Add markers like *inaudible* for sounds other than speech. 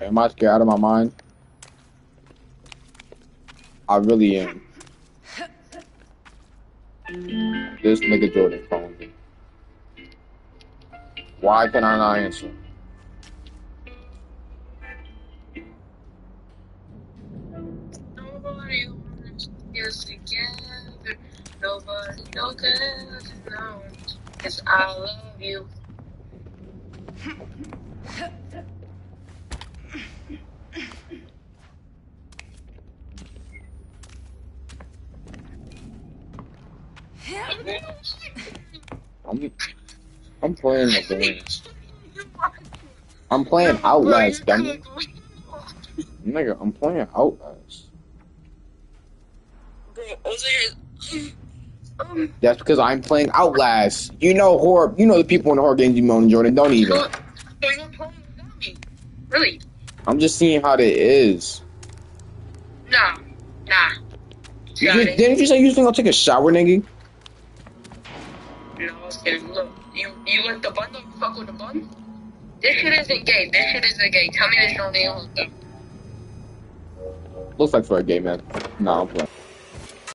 Am I scared out of my mind? I really am. This nigga Jordan calling me. Why can I not answer? Nobody wants us together. Nobody knows us now. Cause I love you. *laughs* I'm I'm playing the game. I'm playing Outlast, dummy. Nigga, I'm playing Outlast. That's because I'm playing Outlast. You know horror. You know the people in the horror games you moan, Jordan. Don't even. Bro, bro, you're playing without me. Really? I'm just seeing how it is. Nah. Nah. You just, didn't you say you was gonna take a shower, nigga? No, I was kidding. Look, you you like the bun? Don't you fuck with the bun? This shit isn't gay. This shit isn't gay. Tell me this don't gay. Looks like for a gay man. Nah, I'm playing.